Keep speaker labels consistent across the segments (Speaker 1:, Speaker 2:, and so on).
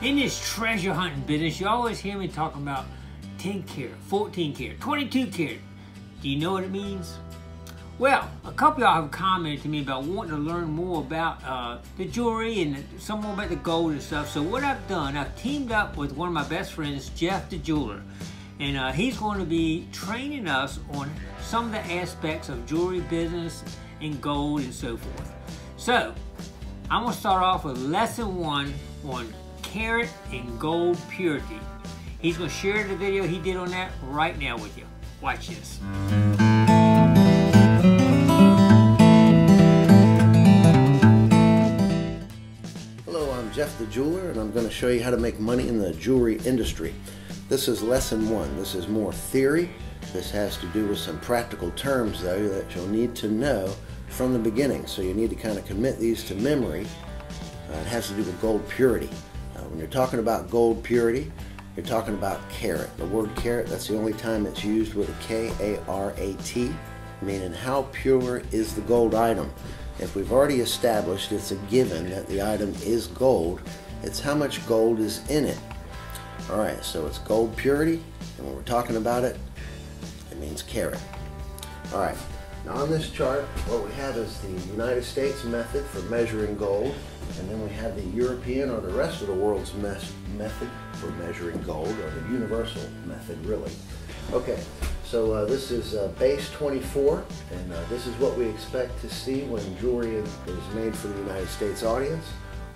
Speaker 1: In this treasure hunting business, you always hear me talking about 10 karat, 14 karat, 22 karat. Do you know what it means? Well, a couple y'all have commented to me about wanting to learn more about uh, the jewelry and some more about the gold and stuff. So what I've done, I've teamed up with one of my best friends, Jeff the Jeweler. And uh, he's going to be training us on some of the aspects of jewelry business and gold and so forth. So, I'm going to start off with lesson one on karat and gold purity. He's going to share the video he did on that right now with you. Watch this.
Speaker 2: Hello, I'm Jeff the Jeweler, and I'm going to show you how to make money in the jewelry industry. This is lesson one. This is more theory. This has to do with some practical terms, though, that you'll need to know from the beginning. So you need to kind of commit these to memory. Uh, it has to do with gold purity. When you're talking about gold purity, you're talking about karat. The word karat, that's the only time it's used with a K-A-R-A-T, meaning how pure is the gold item. If we've already established it's a given that the item is gold, it's how much gold is in it. All right, so it's gold purity, and when we're talking about it, it means karat. All right, now on this chart, what we have is the United States method for measuring gold, and then we have the European or the rest of the world's method for measuring gold, or the universal method, really. Okay, so uh, this is uh, base 24, and uh, this is what we expect to see when jewelry is made for the United States audience,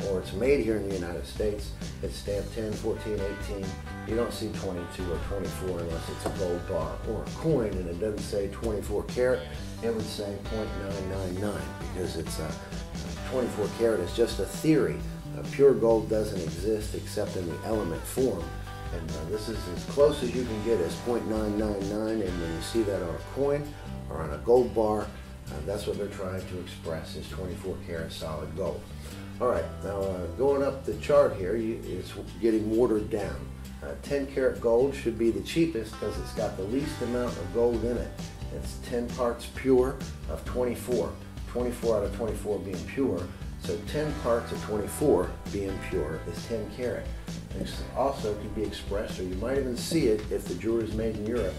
Speaker 2: or it's made here in the United States. It's stamped 10, 14, 18. You don't see 22 or 24 unless it's a gold bar or a coin, and it doesn't say 24 karat. It would say 0.999 because it's a 24 karat is just a theory. pure gold doesn't exist except in the element form. And uh, this is as close as you can get as 0.999 and when you see that on a coin or on a gold bar, uh, that's what they're trying to express is 24 karat solid gold. All right, now uh, going up the chart here, you, it's getting watered down. Uh, 10 karat gold should be the cheapest because it's got the least amount of gold in it. It's 10 parts pure of 24. 24 out of 24 being pure. So 10 parts of 24 being pure is 10 karat. This also can be expressed, or you might even see it if the jewelry is made in Europe.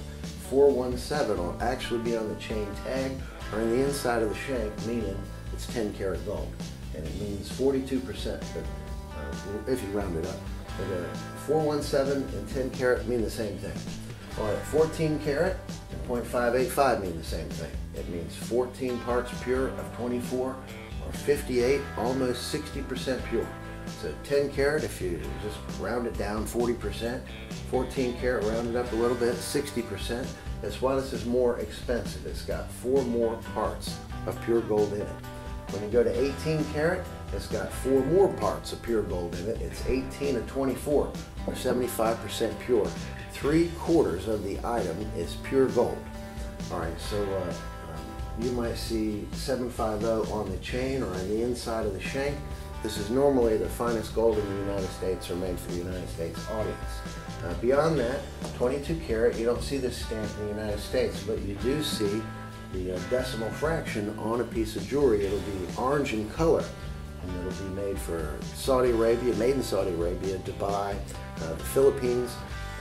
Speaker 2: 417 will actually be on the chain tag or in the inside of the shank, meaning it's 10 karat gold. And it means 42%, but uh, if you round it up. But uh, 417 and 10 karat mean the same thing. Right, 14 karat and 0.585 mean the same thing. It means 14 parts pure of 24 or 58, almost 60% pure. So 10 karat, if you just round it down 40%, 14 karat round it up a little bit, 60%. That's why this is more expensive. It's got four more parts of pure gold in it. When you go to 18 karat, it's got four more parts of pure gold in it. It's 18 of 24, or 75% pure. Three quarters of the item is pure gold. All right, so uh, um, you might see 750 on the chain or on the inside of the shank. This is normally the finest gold in the United States or made for the United States audience. Uh, beyond that, 22 karat, you don't see this stamp in the United States, but you do see the uh, decimal fraction on a piece of jewelry. It'll be orange in color, and it'll be made for Saudi Arabia, made in Saudi Arabia, Dubai, uh, the Philippines.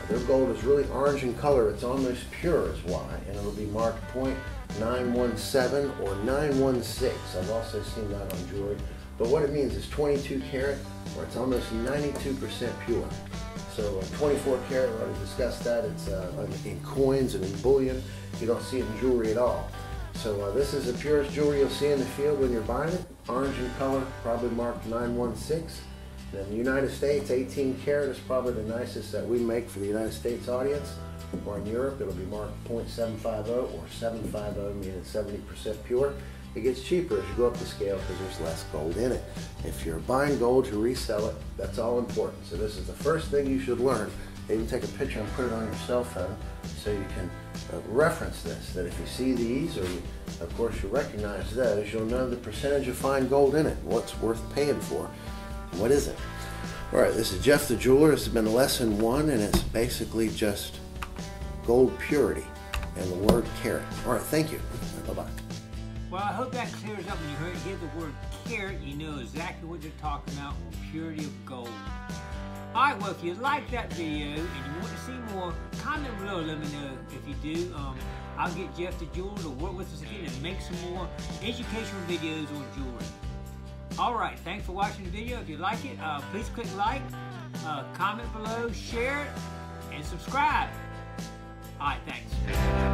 Speaker 2: their gold is really orange in color. It's almost pure is why, and it'll be marked 0.917 or 916. I've also seen that on jewelry. But what it means is 22 karat, or it's almost 92% pure. So uh, 24 karat, we already discussed that. It's uh, in coins and in bullion. You don't see it in jewelry at all. So uh, this is the purest jewelry you'll see in the field when you're buying it. Orange in color, probably marked 916. In the United States, 18 karat is probably the nicest that we make for the United States audience. Or in Europe, it'll be marked 0.750 or 750, meaning 70% pure. It gets cheaper as you go up the scale because there's less gold in it. If you're buying gold to resell it, that's all important. So this is the first thing you should learn. Even take a picture and put it on your cell phone so you can uh, reference this. That if you see these, or you, of course you recognize those, you'll know the percentage of fine gold in it, what's worth paying for, what is it. All right, this is Jeff the Jeweler. This has been lesson one, and it's basically just gold purity and the word karat. All right, thank you. Bye-bye.
Speaker 1: Well, I hope that clears up when you hear, the word karat, you know exactly what you're talking about on purity of gold. Alright, well, if you like that video and you want to see more, comment below. Let me know if you do. Um, I'll get Jeff the Jeweler to work with us again and make some more educational videos on jewelry. Alright, thanks for watching the video. If you like it, uh, please click like, uh, comment below, share it, and subscribe. Alright, thanks.